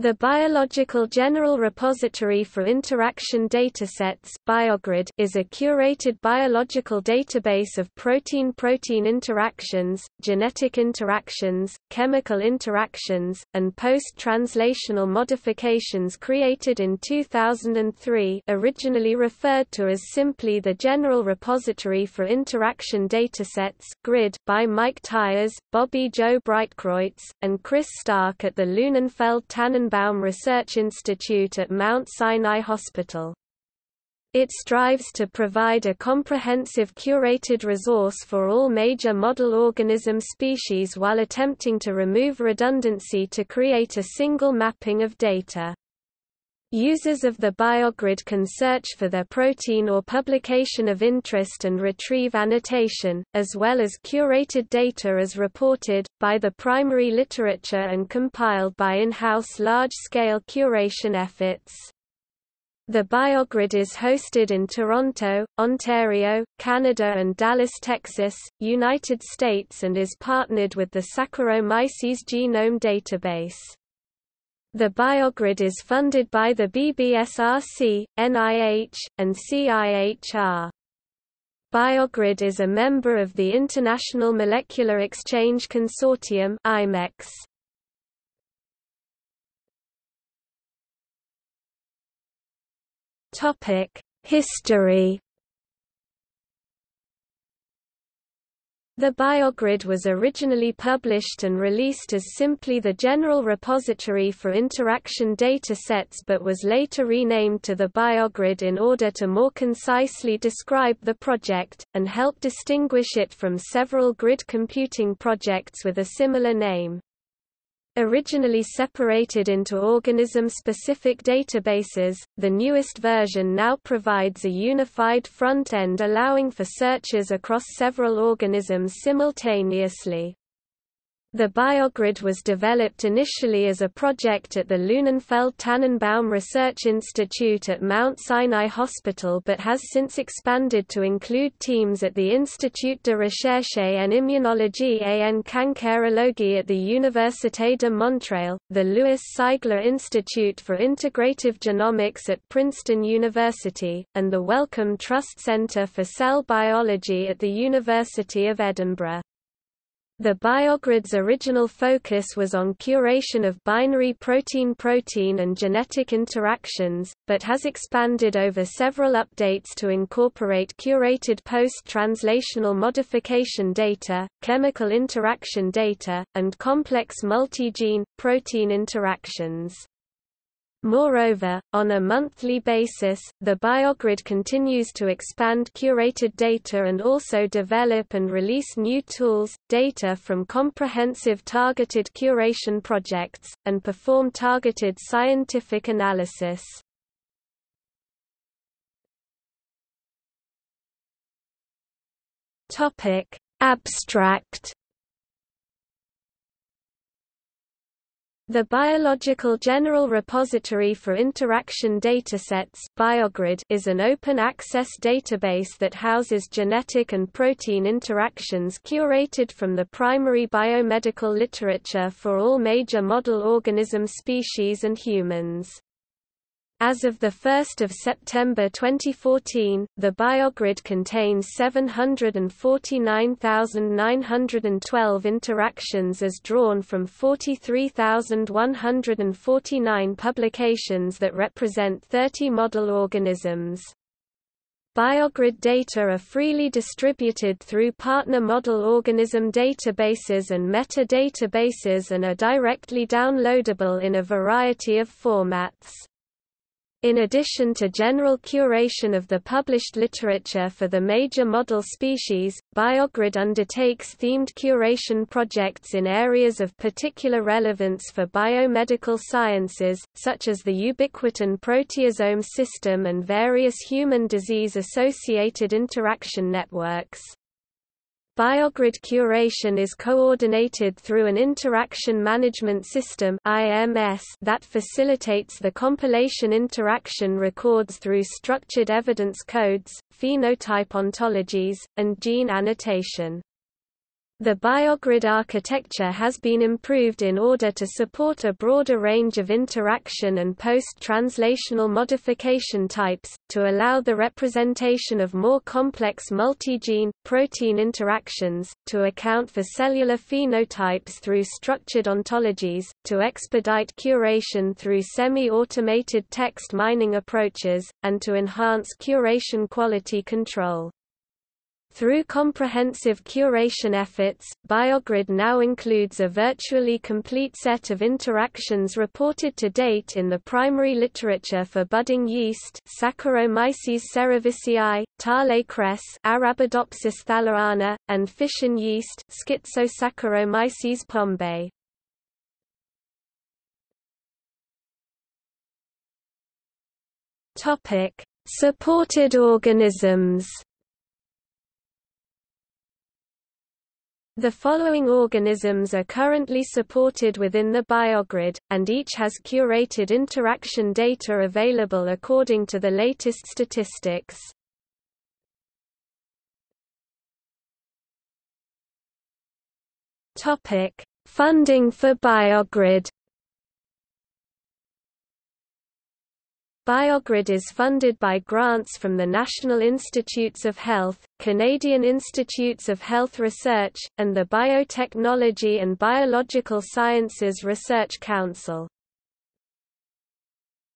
The Biological General Repository for Interaction Datasets BioGrid is a curated biological database of protein-protein interactions, genetic interactions, chemical interactions, and post-translational modifications created in 2003 originally referred to as simply the General Repository for Interaction Datasets GRID by Mike Tyers, Bobby Joe Breitkreutz, and Chris Stark at the Lunenfeld Tanenbaum Research Institute at Mount Sinai Hospital. It strives to provide a comprehensive curated resource for all major model organism species while attempting to remove redundancy to create a single mapping of data. Users of the BioGrid can search for their protein or publication of interest and retrieve annotation, as well as curated data as reported, by the primary literature and compiled by in-house large-scale curation efforts. The BioGrid is hosted in Toronto, Ontario, Canada and Dallas, Texas, United States and is partnered with the Saccharomyces Genome Database. The BioGrid is funded by the BBSRC, NIH, and CIHR. BioGrid is a member of the International Molecular Exchange Consortium IMEX. History The BioGrid was originally published and released as simply the General Repository for Interaction Datasets but was later renamed to the BioGrid in order to more concisely describe the project, and help distinguish it from several grid computing projects with a similar name. Originally separated into organism-specific databases, the newest version now provides a unified front-end allowing for searches across several organisms simultaneously. The BioGrid was developed initially as a project at the Lunenfeld Tanenbaum Research Institute at Mount Sinai Hospital but has since expanded to include teams at the Institut de Recherche en Immunologie et en Cancérologie at the Université de Montréal, the Lewis Sigler Institute for Integrative Genomics at Princeton University, and the Wellcome Trust Centre for Cell Biology at the University of Edinburgh. The BioGrid's original focus was on curation of binary protein-protein and genetic interactions, but has expanded over several updates to incorporate curated post-translational modification data, chemical interaction data, and complex multi-gene, protein interactions. Moreover, on a monthly basis, the BioGrid continues to expand curated data and also develop and release new tools, data from comprehensive targeted curation projects, and perform targeted scientific analysis. Abstract The Biological General Repository for Interaction Datasets BioGrid is an open-access database that houses genetic and protein interactions curated from the primary biomedical literature for all major model organism species and humans. As of 1 September 2014, the BioGrid contains 749,912 interactions as drawn from 43,149 publications that represent 30 model organisms. BioGrid data are freely distributed through partner model organism databases and meta-databases and are directly downloadable in a variety of formats. In addition to general curation of the published literature for the major model species, BioGrid undertakes themed curation projects in areas of particular relevance for biomedical sciences, such as the ubiquitin proteasome system and various human disease-associated interaction networks. BioGrid curation is coordinated through an Interaction Management System that facilitates the compilation interaction records through structured evidence codes, phenotype ontologies, and gene annotation. The BioGrid architecture has been improved in order to support a broader range of interaction and post-translational modification types, to allow the representation of more complex multi-gene, protein interactions, to account for cellular phenotypes through structured ontologies, to expedite curation through semi-automated text mining approaches, and to enhance curation quality control. Through comprehensive curation efforts, BioGrid now includes a virtually complete set of interactions reported to date in the primary literature for budding yeast Saccharomyces cerevisiae, Thale cress Arabidopsis thaliana, and fission yeast Schizosaccharomyces pombe. Supported organisms The following organisms are currently supported within the BioGrid, and each has curated interaction data available according to the latest statistics. Funding for BioGrid BioGrid is funded by grants from the National Institutes of Health, Canadian Institutes of Health Research, and the Biotechnology and Biological Sciences Research Council.